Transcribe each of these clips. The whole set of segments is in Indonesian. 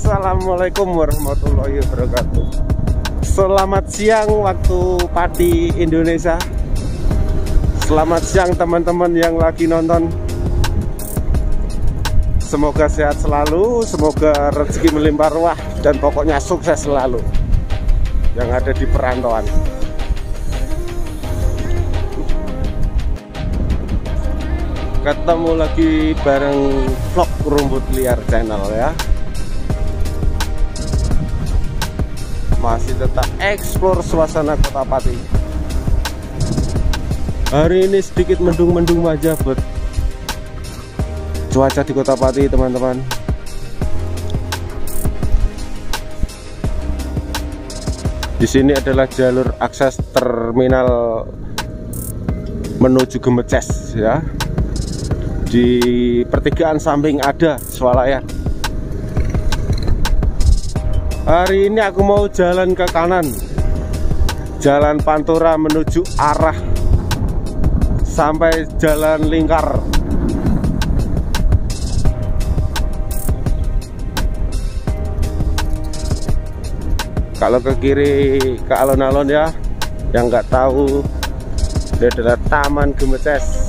Assalamualaikum warahmatullahi wabarakatuh. Selamat siang waktu Pati Indonesia. Selamat siang teman-teman yang lagi nonton. Semoga sehat selalu Semoga rezeki melimpah ruah Dan pokoknya sukses selalu. Yang ada di perantauan. Ketemu lagi bareng vlog rumput liar channel ya masih tetap eksplor suasana kota Pati. Hari ini sedikit mendung-mendung aja buat cuaca di kota Pati teman-teman. Di sini adalah jalur akses terminal menuju Gemeces ya. Di pertigaan samping ada swalayan Hari ini aku mau jalan ke kanan. Jalan Pantura menuju arah Sampai jalan lingkar. Kalau ke kiri ke alon-alon ya Yang nggak tahu Ini adalah Taman Gemeces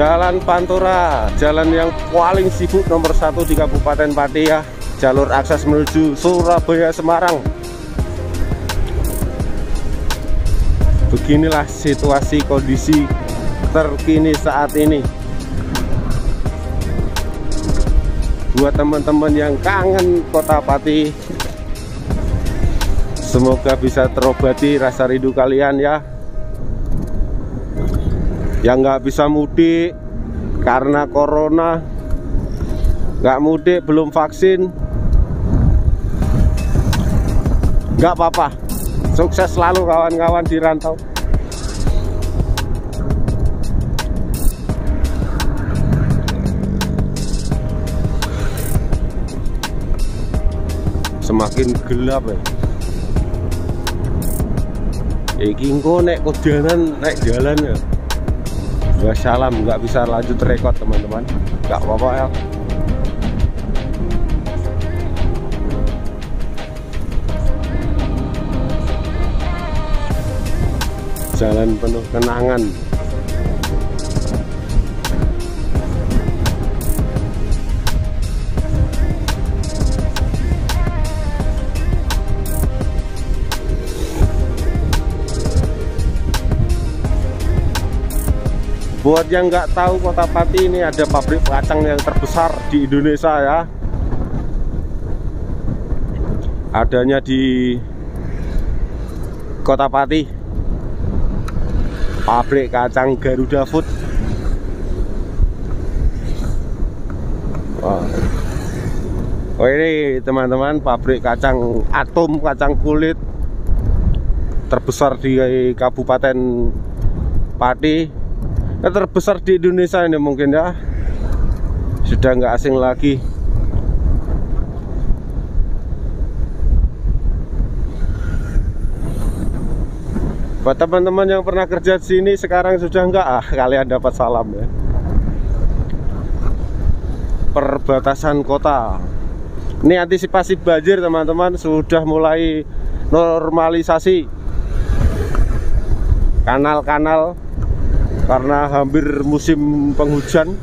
Jalan Pantura, jalan yang paling sibuk nomor satu di Kabupaten Pati ya. Jalur akses menuju Surabaya Semarang. Beginilah situasi kondisi terkini saat ini. Buat teman-teman yang kangen Kota Pati, semoga bisa terobati rasa rindu kalian ya yang nggak bisa mudik karena corona nggak mudik belum vaksin. Nggak apa-apa. Sukses selalu kawan-kawan di rantau. Semakin gelap ya. Iki engko nek kodanan naik jalan ya Gak salam nggak bisa lanjut rekod teman-teman. Nggak apa-apa ya jalan penuh kenangan Buat yang nggak tahu Kota Pati ini ada pabrik kacang yang terbesar di Indonesia ya. Adanya di Kota Pati. Pabrik kacang Garuda Food. Oh ini teman-teman pabrik kacang atom, kacang kulit terbesar di Kabupaten Pati yang terbesar di Indonesia ini mungkin ya. Sudah nggak asing lagi. Buat teman-teman yang pernah kerja di sini sekarang sudah enggak ah kalian dapat salam ya. Perbatasan kota. Ini antisipasi banjir teman-teman. Sudah mulai normalisasi. Kanal-kanal karena hampir musim penghujan.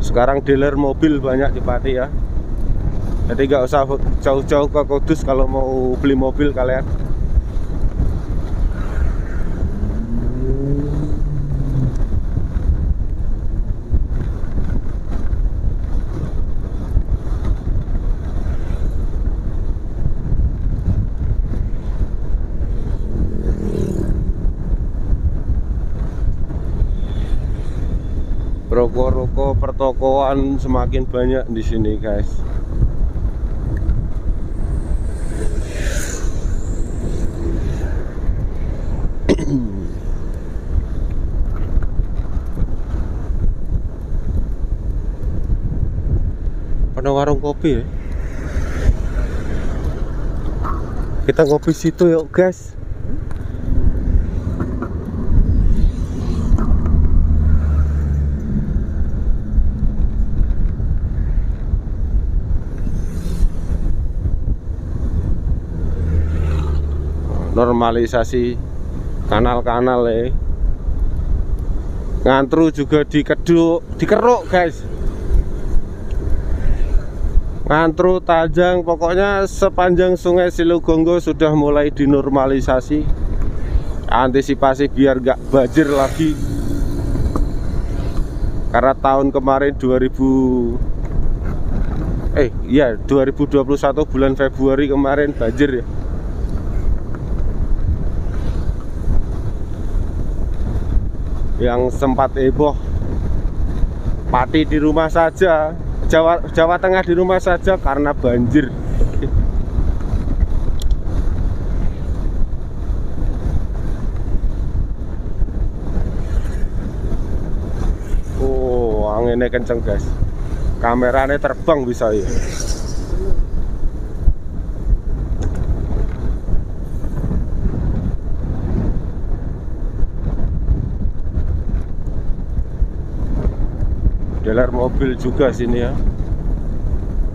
Sekarang dealer mobil banyak di Pati ya. Jadi nggak usah jauh-jauh ke Kudus kalau mau beli mobil kalian ruko-ruko pertokoan semakin banyak di sini guys Ada warung kopi ya. Kita ngopi situ yuk guys. Normalisasi kanal-kanal ya ngantru juga dikeduk dikeruk guys. Ngantru tajang pokoknya sepanjang sungai Silugonggo sudah mulai dinormalisasi. Antisipasi biar gak banjir lagi. Karena tahun kemarin 2000 eh iya 2021 bulan Februari kemarin banjir ya yang sempat heboh. Pati di rumah saja. Jawa, Jawa Tengah di rumah saja karena banjir. Oh anginnya kenceng guys. Kameranya terbang bisa ya dealer mobil juga sini ya.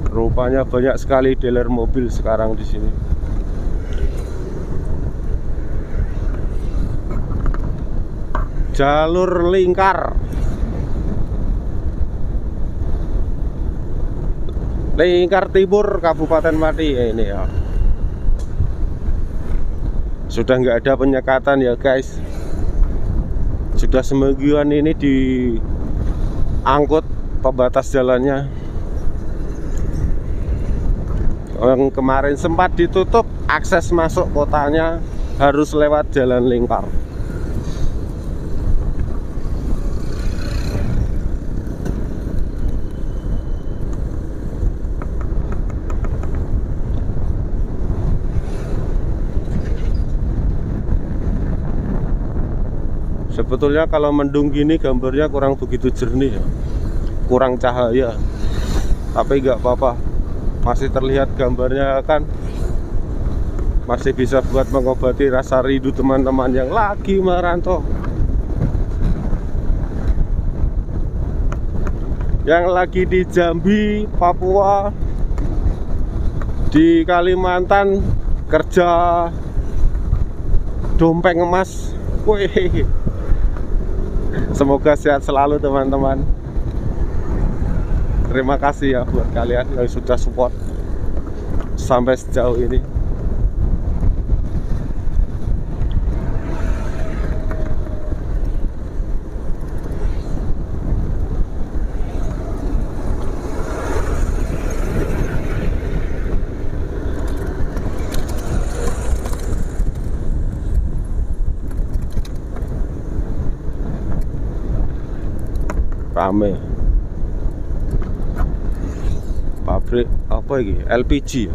Rupanya banyak sekali dealer mobil sekarang di sini. Jalur lingkar. Lingkar timur Kabupaten Mati. Ya ini ya. Sudah nggak ada penyekatan ya guys. Sudah semingguan ini di angkut pembatas jalannya. Yang kemarin sempat ditutup akses masuk kotanya harus lewat jalan lingkar sebetulnya kalau mendung gini gambarnya kurang begitu jernih ya. Kurang cahaya. Tapi nggak apa-apa. Masih terlihat gambarnya kan. Masih bisa buat mengobati rasa rindu teman-teman yang lagi merantau. Yang lagi di Jambi, Papua. Di Kalimantan kerja. Dompeng emas. Wih semoga sehat selalu teman-teman. Terima kasih ya buat kalian yang sudah support sampai sejauh ini rame. Pabrik apa ini LPG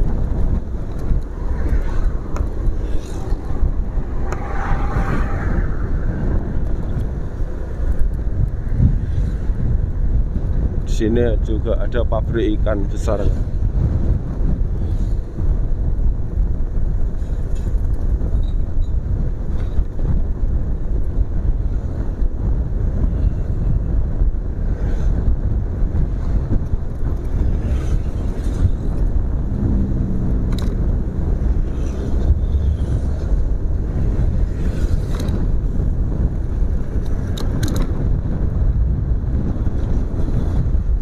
sini juga ada pabrik ikan besar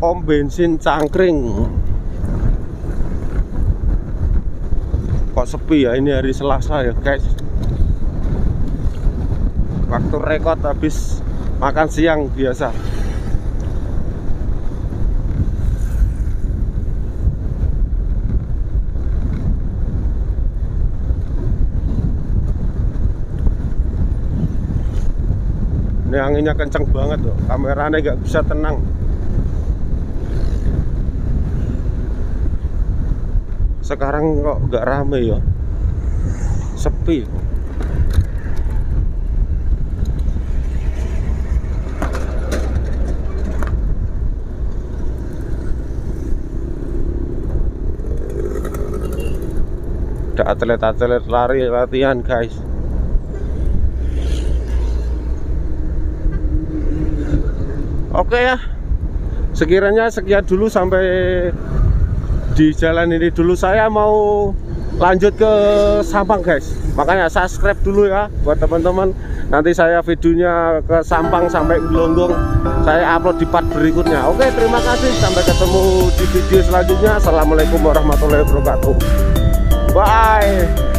pom bensin cangkring. Kok sepi ya ini hari Selasa ya guys? Waktu rekod habis makan siang biasa. Ini anginnya kenceng banget loh. Kameranya nggak bisa tenang sekarang kok gak rame ya? Sepi. Ada atlet-atlet lari latihan guys. Oke ya. Sekiranya sekian dulu sampai di jalan ini. Dulu saya mau lanjut ke Sampang guys. Makanya subscribe dulu ya buat teman-teman. Nanti saya videonya ke Sampang sampai Gelonggong saya upload di part berikutnya. Oke terima kasih. Sampai ketemu di video selanjutnya. Assalamualaikum warahmatullahi wabarakatuh. Bye